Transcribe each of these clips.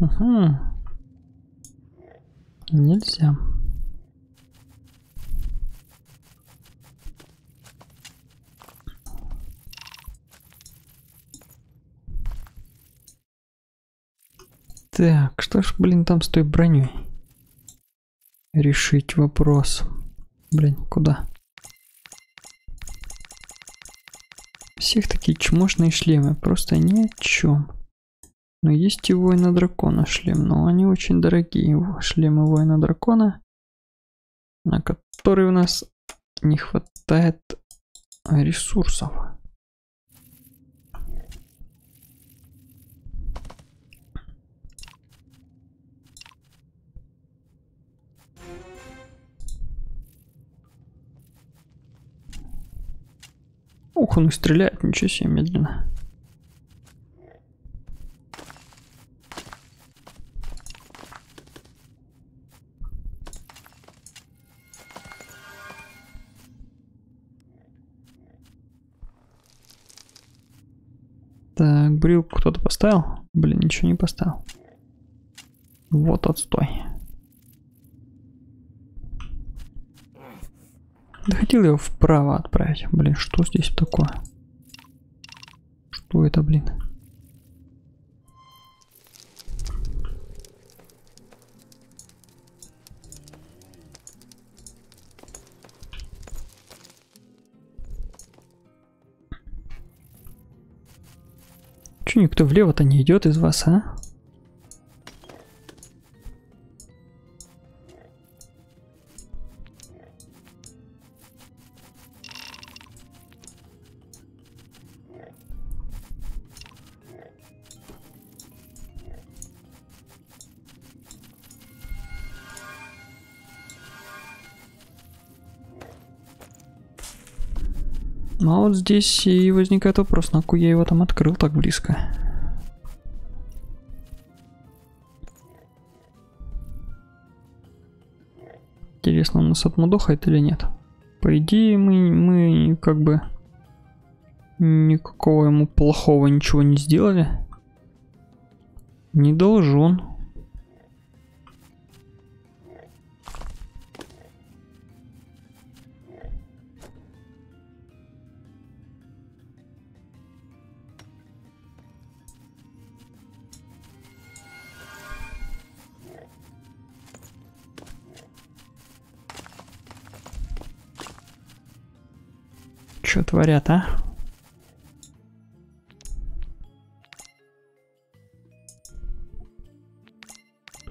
Угу. Нельзя. Так, что ж, блин, там с той броней? Решить вопрос. Блин, куда? Всех такие чмошные шлемы, просто ни о чем. Но есть и воина дракона шлем, но они очень дорогие. Шлемы воина дракона, на которые у нас не хватает ресурсов. Ух, он и стреляет, ничего себе, медленно. Кто-то поставил? Блин, ничего не поставил. Вот отстой. Да хотел его вправо отправить. Блин, что здесь такое? Что это, блин? Никто влево-то не идет из вас, а? Вот здесь и возникает вопрос, нахуй я его там открыл так близко. Интересно, он нас отмудохает или нет? По идее, мы, мы как бы никакого ему плохого ничего не сделали. Не должен. Что творят, а?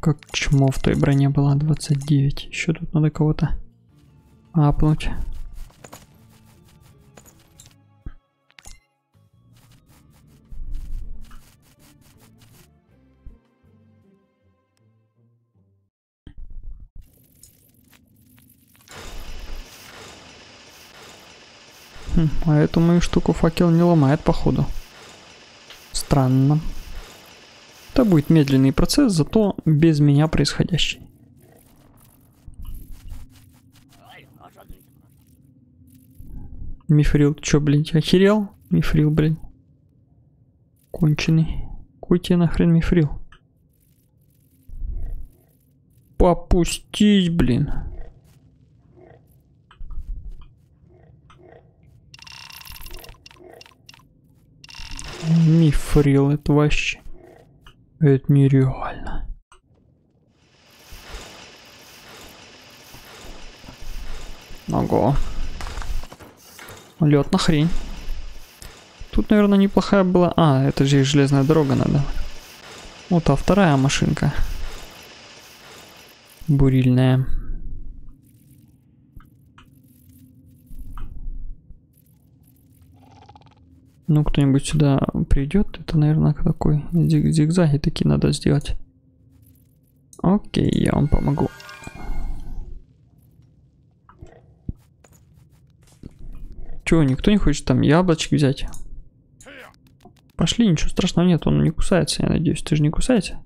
Как чмо в той броне была 29. Еще тут надо кого-то апнуть. Хм, а эту мою штуку факел не ломает, походу. Странно. Это будет медленный процесс, зато без меня происходящий. Мифрил, чё, блин, охерел? Мифрил, блин. Конченый. Какой тебе нахрен мифрил? Попустить, блин. Мифрил, это вообще... Это нереально. Ого. Лед на хрень. Тут, наверное, неплохая была... А, это же железная дорога надо. Вот, а вторая машинка. Бурильная. Ну, кто-нибудь сюда придет, это, наверное, такой зиг зигзаги такие надо сделать. Окей, я вам помогу. Чего, никто не хочет там яблочки взять? Пошли, ничего страшного нет, он не кусается, я надеюсь. Ты же не кусаешься?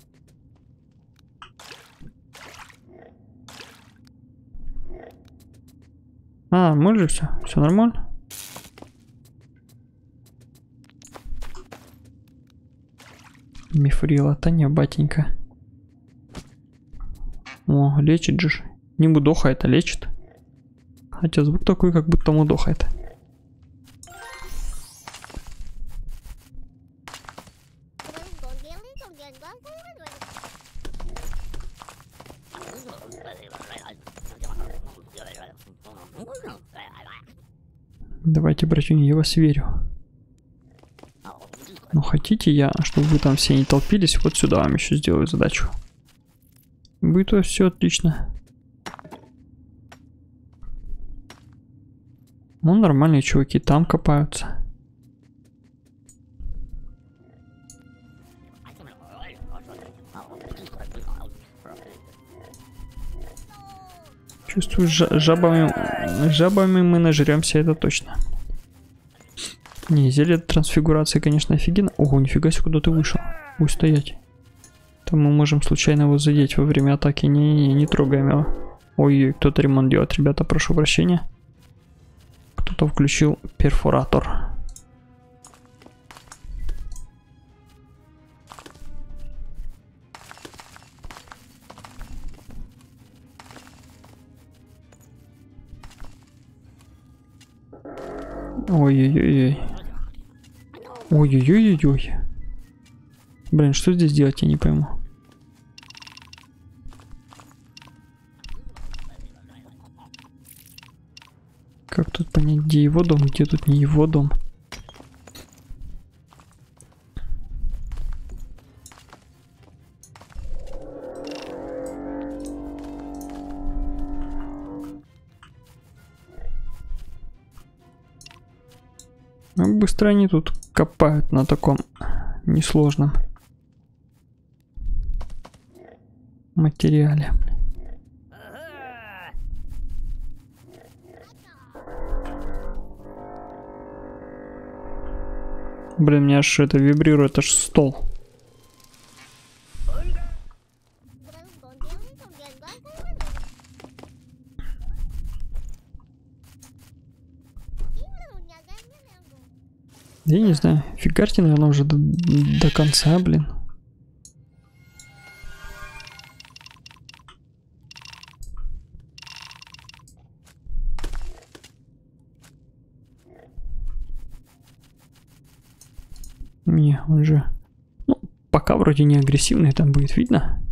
А, можешь все? Все нормально? Мифрила, Таня, батенька. О, лечит же. Не мудохает, а лечит. Хотя звук такой, как будто мудохает. Давайте, братюни, я вас верю. Хотите я, чтобы вы там все не толпились, вот сюда вам еще сделаю задачу. Будет все отлично. Ну, нормальные чуваки там копаются. Чувствую, жабами, жабами мы нажремся, это точно. Не, зелье трансфигурации, конечно, офигенно. Ого, нифига себе, куда ты вышел. Будь стоять. Там мы можем случайно его задеть во время атаки. Не-не-не, не трогаем его. Ой, кто-то ремонт делает, ребята, прошу прощения. Кто-то включил перфоратор. Ой-ой-ой. Ой-ой-ой-ой. Блин, что здесь делать, я не пойму. Как тут понять, где его дом, где тут не его дом? Ну, быстро они тут копают на таком несложном материале. Блин, меня аж это вибрирует, аж стол. Я не знаю, фигарьте, наверное, уже до, до конца, блин. Не, он же... Ну, пока вроде не агрессивный, там будет видно.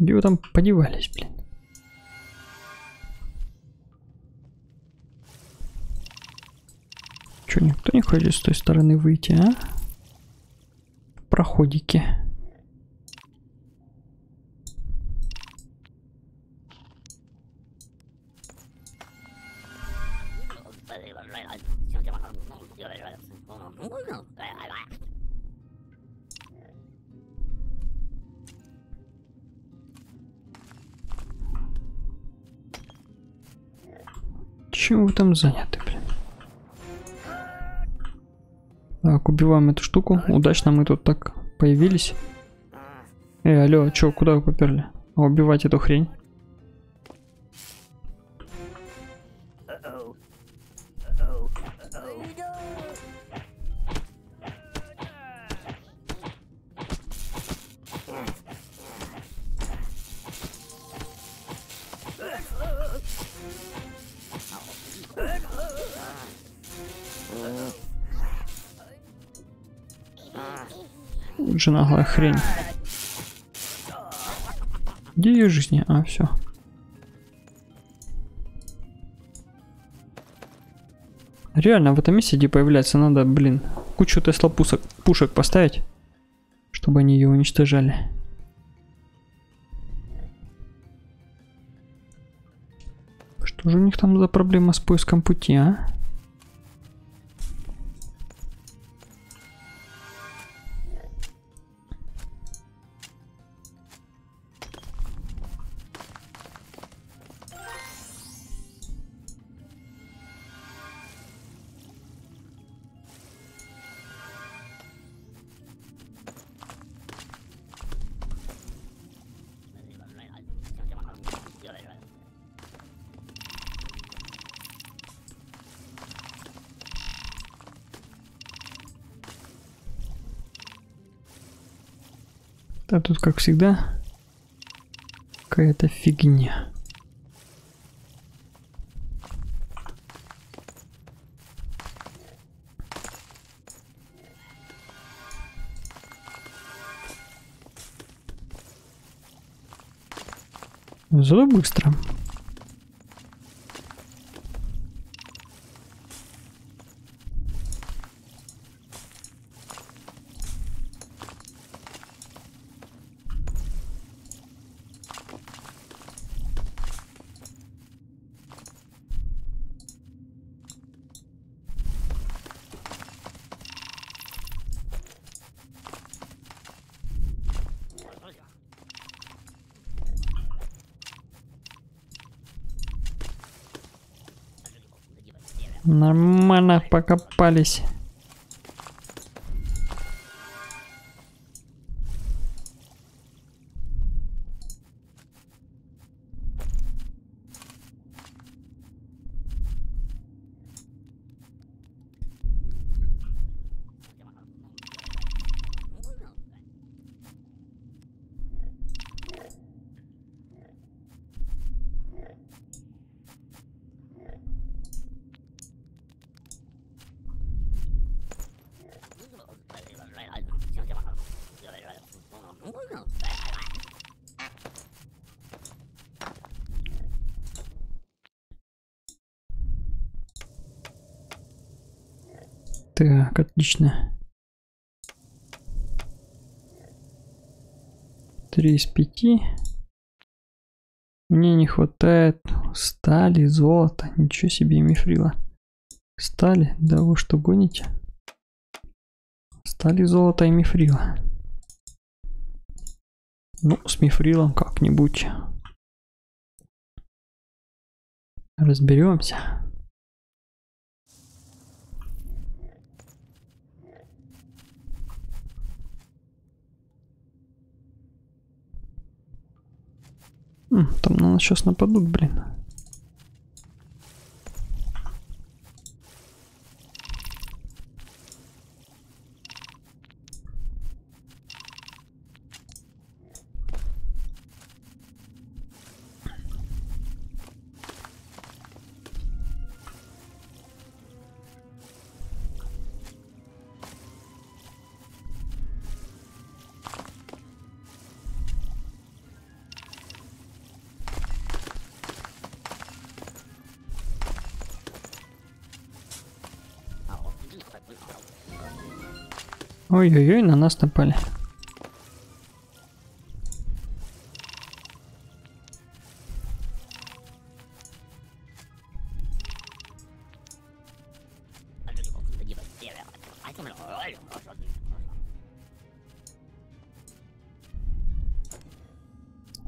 Где вы там подевались, блин? Че, никто не хочет с той стороны выйти, а? Проходики. Чем заняты, блин? Так, убиваем эту штуку. Удачно мы тут так появились. Эй, алло, чё, куда вы поперли? А убивать эту хрень? Же наглая хрень. Где ее жизни? А, все. Реально, в этом месте, где появляется, надо, блин, кучу тесла пусок, пушек поставить, чтобы они ее уничтожали. Что же у них там за проблема с поиском пути, а? А тут, как всегда, какая-то фигня. Зато быстро. Нормально покопались. Так, отлично. Три из пяти. Мне не хватает стали, золота. Ничего себе, мифрила. Стали? Да вы что гоните? Стали, золото и мифрила. Ну, с мифрилом как-нибудь. Разберемся. Там на нас сейчас нападут, блин. Ой-ой-ой, на нас напали.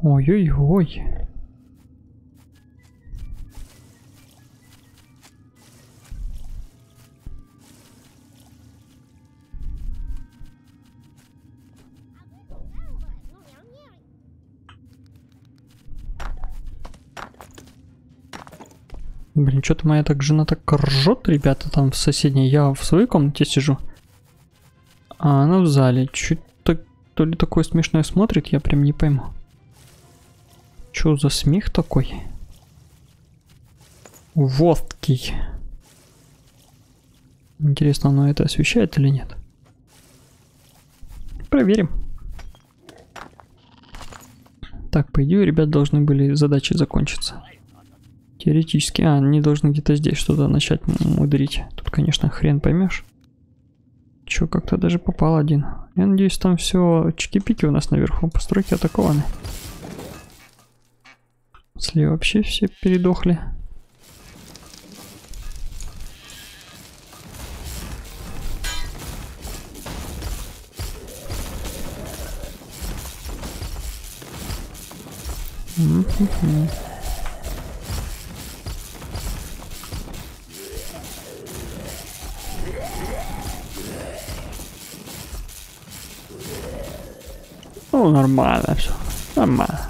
Ой-ой-ой. Блин, что-то моя так жена так ржет, ребята, там в соседней. Я в своей комнате сижу. А она в зале. Что-то то ли такое смешное смотрит, я прям не пойму. Что за смех такой? Водкий. Интересно, оно это освещает или нет? Проверим. Так, по идее, ребят должны были задачи закончиться. Теоретически. А, они должны где-то здесь что-то начать мудрить. Тут, конечно, хрен поймешь. Чё, как-то даже попал один. Я надеюсь, там все чики-пики у нас наверху. Постройки атакованы. Слева вообще все передохли. Mm-hmm. Ну, нормально все. Нормально.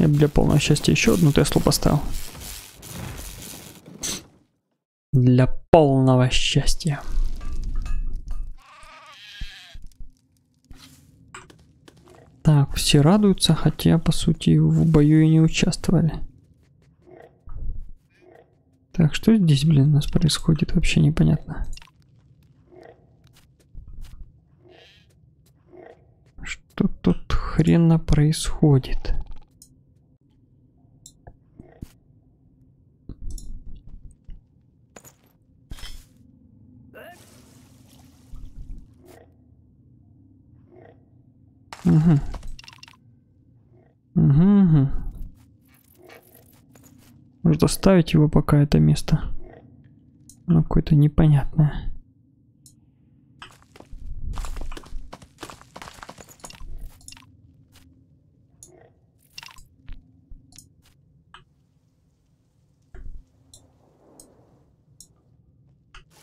Я для полного счастья еще одну Теслу поставил. Для полного счастья. Так, все радуются, хотя, по сути, в бою и не участвовали. Так, что здесь, блин, у нас происходит, вообще непонятно. Что тут хрена происходит? Угу. Угу, угу. Может оставить его пока это место? Ну, какое-то непонятное.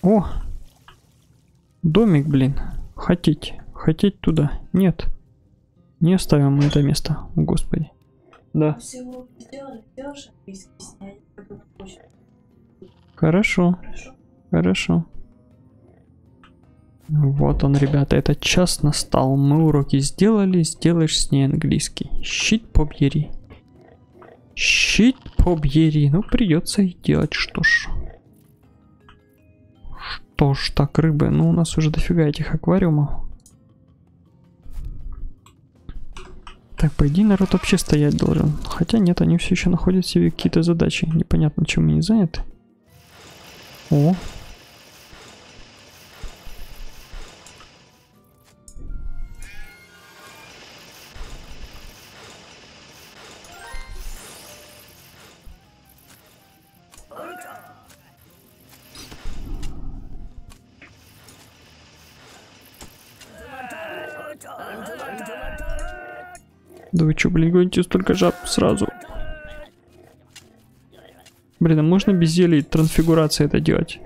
О! Домик, блин. Хотите? Хотеть туда? Нет. Не оставим мы это место. О, Господи. Да. Хорошо. Хорошо. Вот он, ребята, этот час настал. Мы уроки сделали, сделаешь с ней английский. Щит побери. Щит побери. Ну, придется и делать, что ж. Что ж, так, рыбы. Ну, у нас уже дофига этих аквариумов. Так, по идее, народ вообще стоять должен. Хотя нет, они все еще находят себе какие-то задачи. Непонятно, чем они заняты. О. Да вы чё, блин, гоните столько жаб сразу? Блин, а можно без зелий трансфигурации это делать?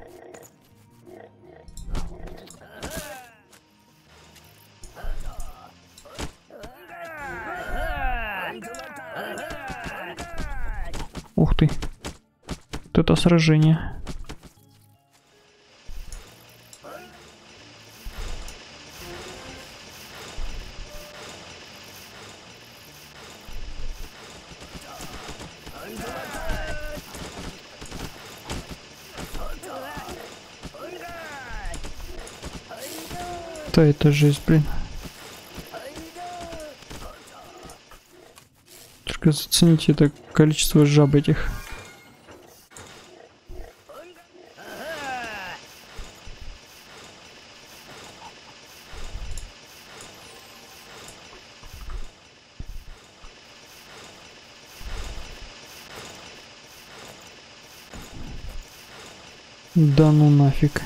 Ух ты. Вот это сражение. Да это жесть, блин. Только зацените это количество жаб этих. Да ну нафиг.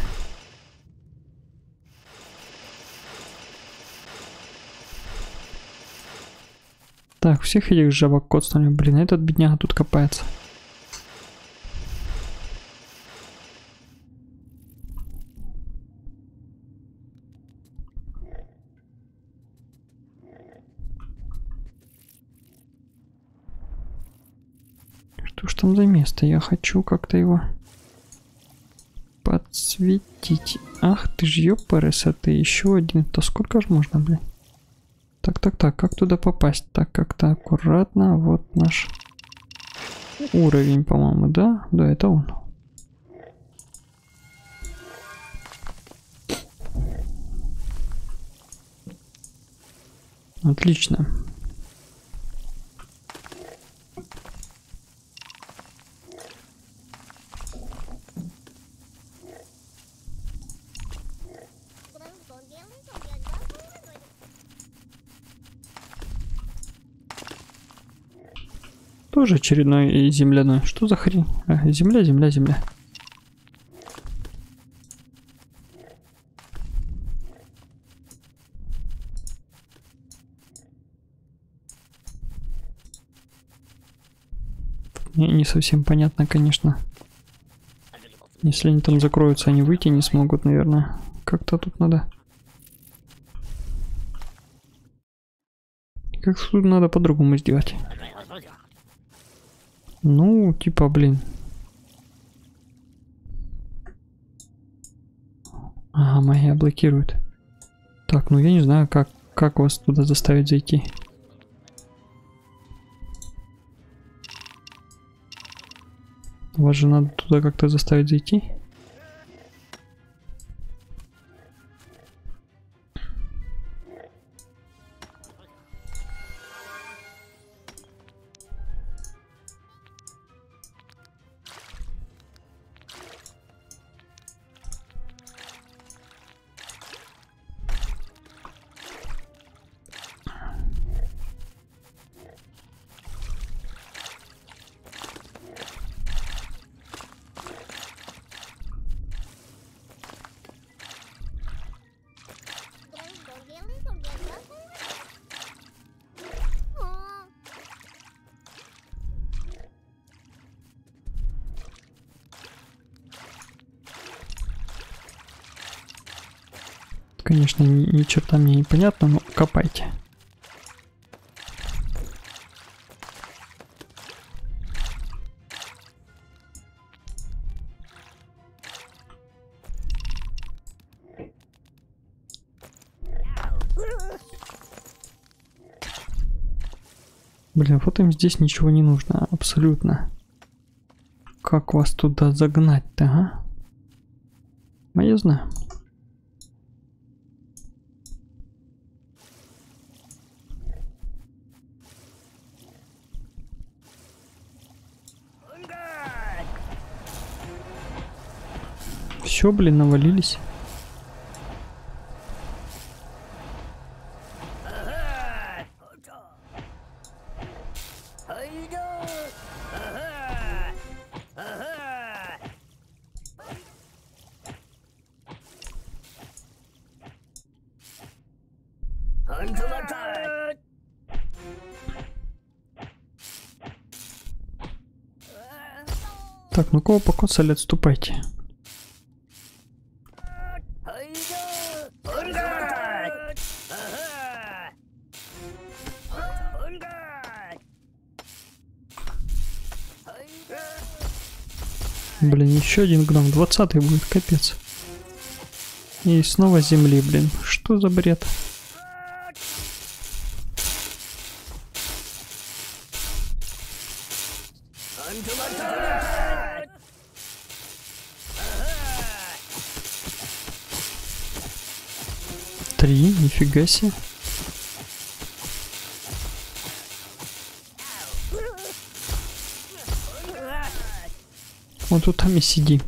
Так, всех этих жабок коцнули. Блин, этот бедняга тут копается. Что ж там за место? Я хочу как-то его подсветить. Ах ты ж ёпарес, это еще один. То сколько же можно, блин? Так, так, так, как туда попасть? Так, как-то аккуратно. Вот наш уровень, по-моему, да? Да, это он. Отлично. Тоже очередной земляной. Что за хрень? А, земля, земля, земля. Не, не совсем понятно, конечно. Если они там закроются, они выйти не смогут, наверное. Как-то тут надо... Как тут надо по-другому сделать. Ну, типа, блин. Ага, магия блокирует. Так, ну я не знаю, как, как вас туда заставить зайти. Вас же надо туда как-то заставить зайти. Ни, черта мне не понятно, но копайте. Блин, вот им здесь ничего не нужно, абсолютно. Как вас туда загнать-то, а? А я знаю. Все, блин, навалились. Так, ну кого покоцали, отступайте. Блин, еще один гном, двадцатый будет, капец. И снова земли, блин. Что за бред? Три, нифига себе. Вот тут там и сидим.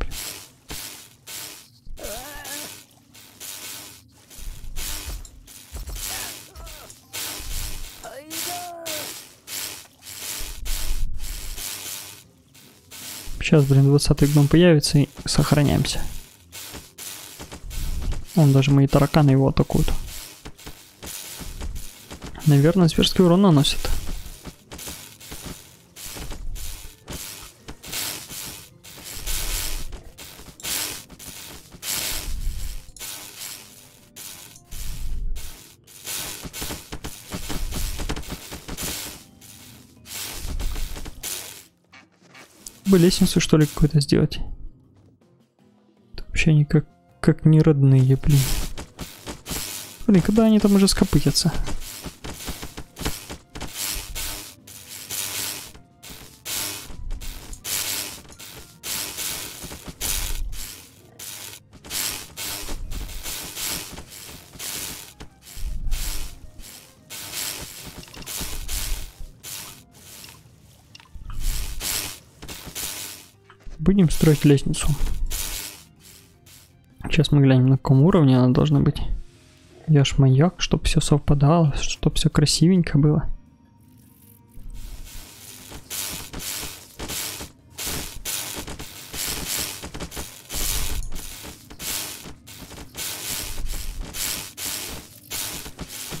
Сейчас, блин, 20 гном появится и сохраняемся. Он даже мои тараканы его атакуют. Наверное, зверский урон наносит. Бы лестницу что ли какую-то сделать. Это вообще они как, как не родные, блин. Блин, когда они там уже скопытятся? Будем строить лестницу. Сейчас мы глянем, на каком уровне она должна быть. Я ж маяк, чтобы все совпадало, чтобы все красивенько было.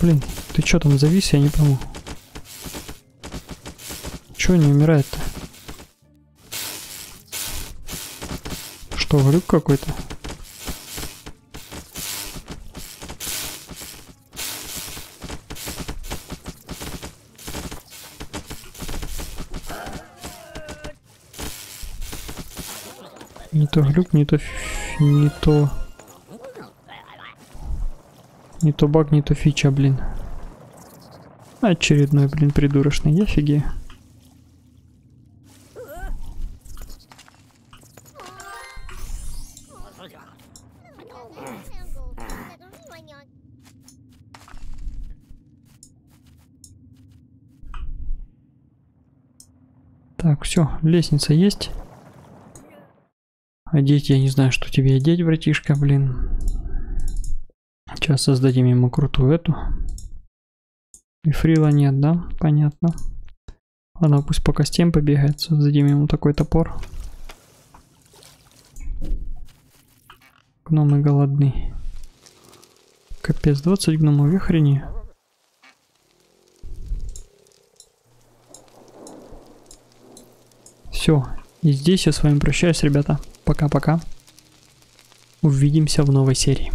Блин, ты что там завис, я не пойму. Чего не умирает-то? Что, глюк какой-то? Не то глюк, не то... Не то... Не то баг, не то фича, блин. Очередной, блин, придурочный. Я. Так, все, лестница есть. Одеть, я не знаю, что тебе одеть, братишка, блин. Сейчас создадим ему крутую эту. И фрила нет, да? Понятно. Ладно, пусть по костям побегает. Создадим ему такой топор. Гномы голодны. Капец, 20 гномов, охрени. Все, и здесь я с вами прощаюсь, ребята. Пока-пока. Увидимся в новой серии.